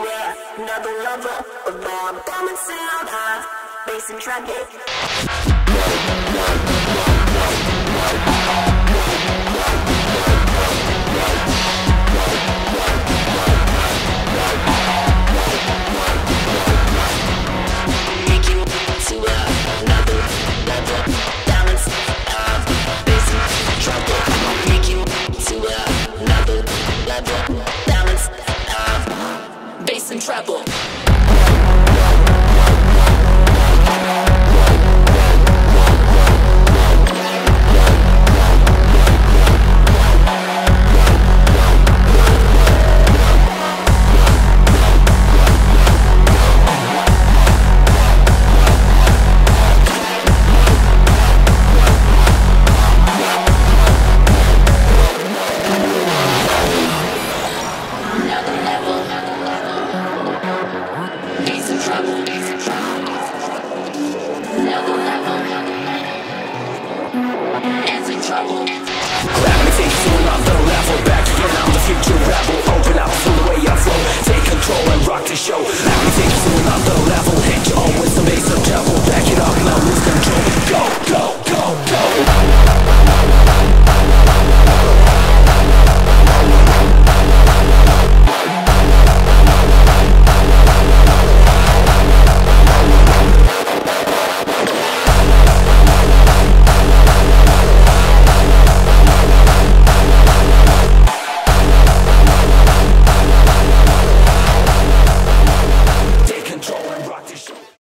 anywhere, not the lover, but boy, I'm sound high, bass and traffic. In trouble. Me you to another level Back. Again, I'm the future rebel. Open